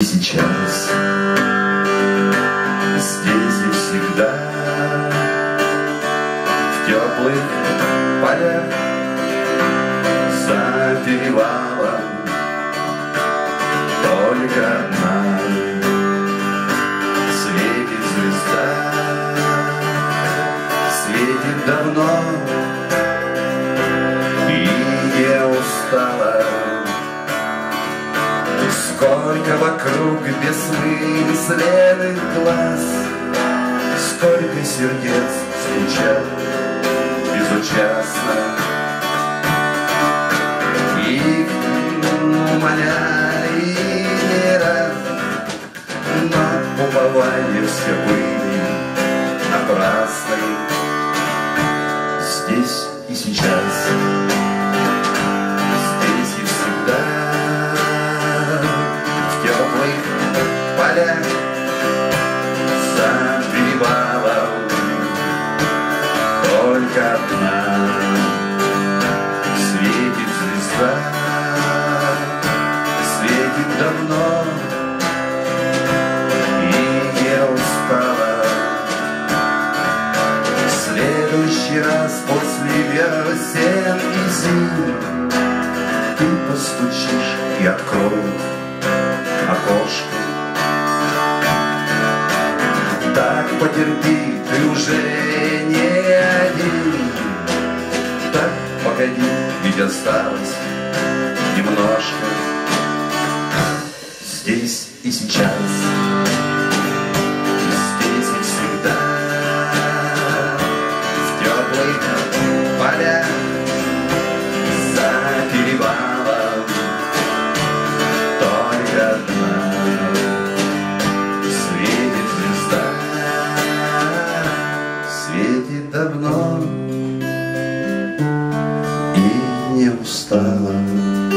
сейчас, здесь и всегда, в теплых полях за перевалом только одна светит звезда, светит давно и не устала. Сколько вокруг бессмысленных глаз, Сколько сердец стучат безучастно. Их умоляли не раз, Но упования все были напрасны. Здесь и сейчас, только одна светит звезда, светит давно и не устала. В следующий раз после весен и зим ты постучишь и откроют окошко. Так потерпи, ты уже не ведь осталось немножко. Здесь и сейчас, здесь и всегда, в теплых полях за перевалом только одна светит звезда, светит давно устала.